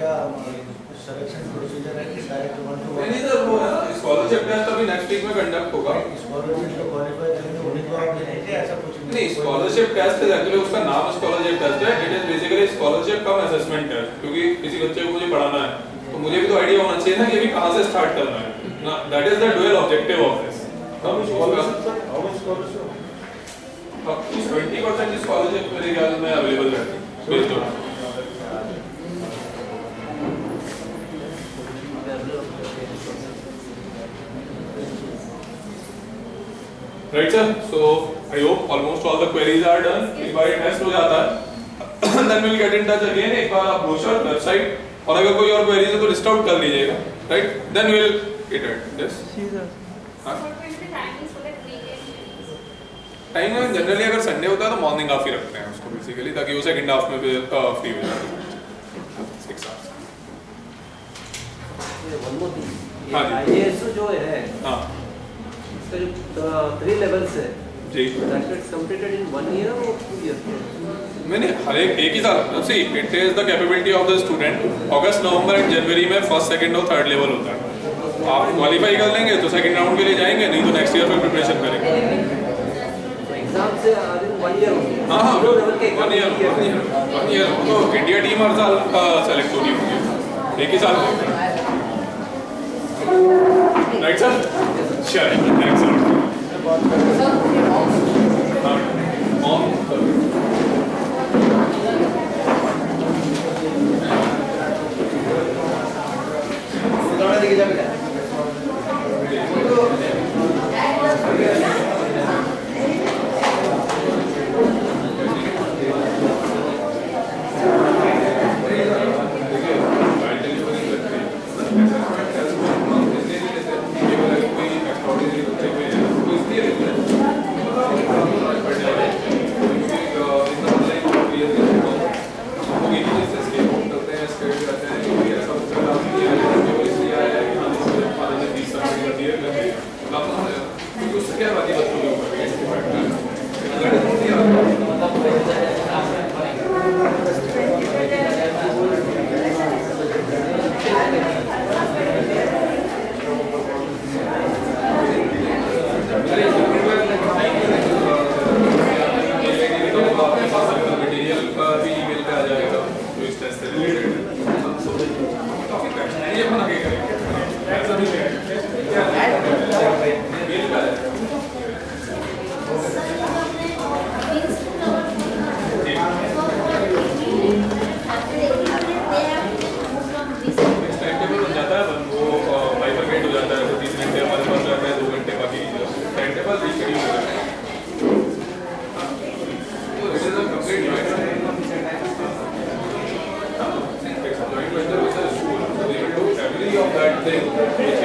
क्या selection procedure है कि डायरेक्ट वन टू नहीं सर वो स्कॉलरशिप टेस्ट अभी नेक्स्ट वीक में कंडक्ट होगा। स्कॉलरशिप तो क्वालिफाई करेंगे उन्हीं को आप देंगे ऐसा कुछ नहीं। स्कॉलरशिप टेस्ट है एक्चुअली उसका नाम स्कॉलरशिप टेस्ट है। It is basically scholarship cum assessment test क्योंकि किसी बच्चे को मुझे पढ़ाना है। तो मुझे भी तो आइडिया होना चाहिए ना कि अभी कहाँ से स्टार्ट करना है। ना that is the dual objective of this हम स्कॉलरशिप सर हाउ स्कॉलरशिप अब 20% स्कॉलरशिप मेरे ख्याल में अवेलेबल रहती है। Based Right sir, so I hope almost all the queries are done. एक बार टेस्ट हो जाता है then we'll get in touch again. एक बार आप ब्रोशर वेबसाइट और अगर कोई और क्वेरीज है तो लिस्ट आउट कर लीजिएगा। Right then we'll get at this. हाँ? टाइम में जनरली अगर संडे होता है तो मॉर्निंग हाफ़ ही रखते हैं उसको बेसिकली ताकि वो सेकंड हाफ़ में भी फ्री हो जाए। Six hours one more thing हाँ जी। आईएएस जो है हाँ। इसका जो थ्री लेवल्स है जी। That is completed in one year और टू ईयर मैंने हर एक एक ही साल। See it is the capability of the student अगस्त नवंबर एंड जनवरी में फ़र्स्ट सेकंड और थर्ड लेवल होता है। आप क्वालिफाई कर लेंगे तो सेकंड राउंड के लिए जाएँगे नहीं तो नेक्स्ट ईयर में प्रिपरेशन करेंगे। एग्ज़ाम से आई थिंक वन ईयर होगी। हाँ हाँ। One year one year one year तो इंडिया टीम हर साल सेलेक्ट होनी होगी। एक ही साल। Right sir sure thanks material thing.